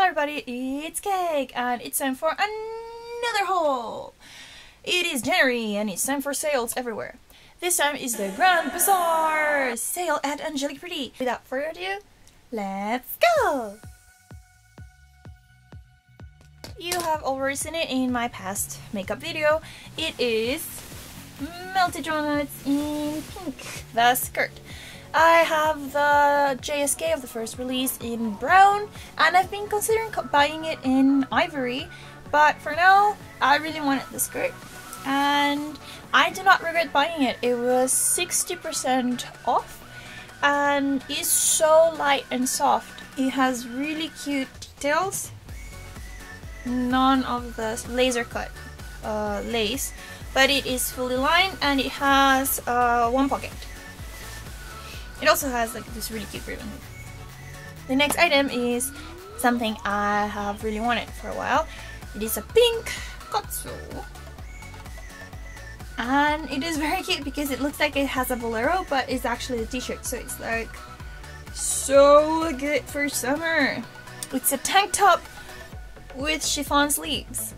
Hello everybody, it's Cake, and it's time for another haul! It is January, and it's time for sales everywhere. This time is the Grand Bazar sale at Angelic Pretty. Without further ado, let's go! You have already seen it in my past makeup video. It is Melted Donuts in pink, the skirt. I have the JSK of the first release in brown and I've been considering buying it in ivory but for now I really wanted the skirt and I do not regret buying it. It was 60% off and it's so light and soft. It has really cute details. None of the laser cut uh, lace but it is fully lined and it has uh, one pocket. It also has like this really cute ribbon. The next item is something I have really wanted for a while. It is a pink cutsew. And it is very cute because it looks like it has a bolero but it's actually a t-shirt so it's like so good for summer. It's a tank top with chiffon sleeves.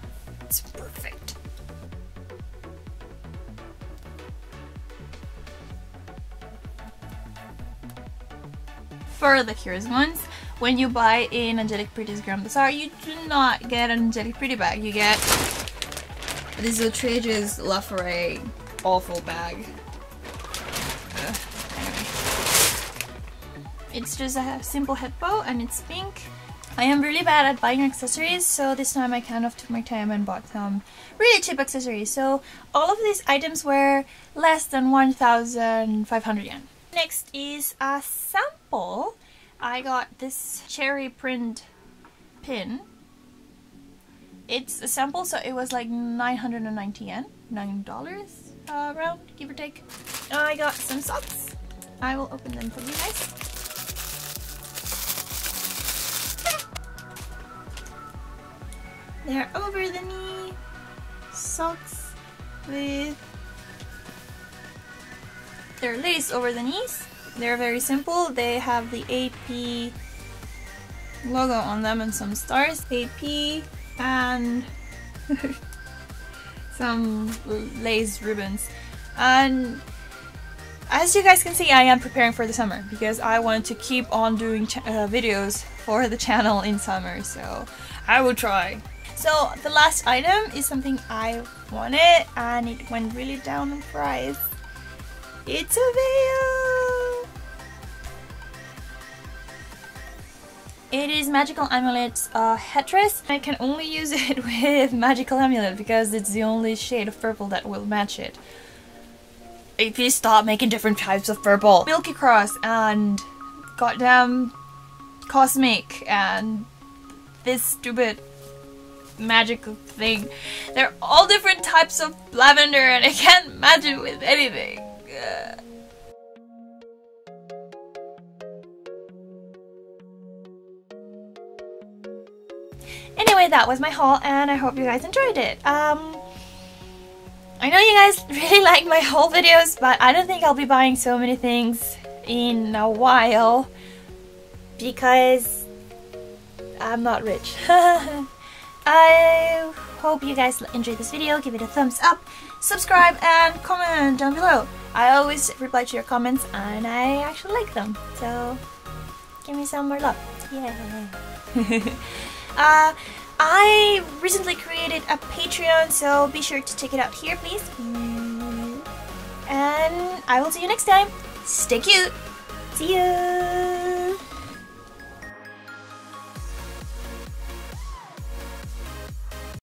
For the curious ones, when you buy in Angelic Pretty's Grand Bazar, you do not get an Angelic Pretty bag. You get this outrageous Laforet awful bag. It's just a simple head bow and it's pink. I am really bad at buying accessories, so this time I kind of took my time and bought some really cheap accessories. So all of these items were less than 1,500 yen. Next is a I got this cherry print pin. It's a sample, so it was like 990 yen, $9 uh, around, give or take. I got some socks. I will open them for you guys. They're over the knee socks with they're lace over the knees. They're very simple. They have the AP logo on them and some stars. AP and some lace ribbons. And as you guys can see, I am preparing for the summer because I want to keep on doing uh, videos for the channel in summer. So I will try. So the last item is something I wanted and it went really down in price. It's a veil! It is Magical Amulet's uh, headdress. I can only use it with Magical Amulet because it's the only shade of purple that will match it. If you stop making different types of purple. Milky Cross and goddamn Cosmic and this stupid magical thing. They're all different types of lavender and I can't match it with anything. Anyway, that was my haul and I hope you guys enjoyed it. Um, I know you guys really like my haul videos, but I don't think I'll be buying so many things in a while because I'm not rich. I hope you guys enjoyed this video. Give it a thumbs up, subscribe, and comment down below. I always reply to your comments and I actually like them. So give me some more love. Yeah. uh, I recently created a Patreon, so be sure to check it out here, please. And I will see you next time. Stay cute. See you.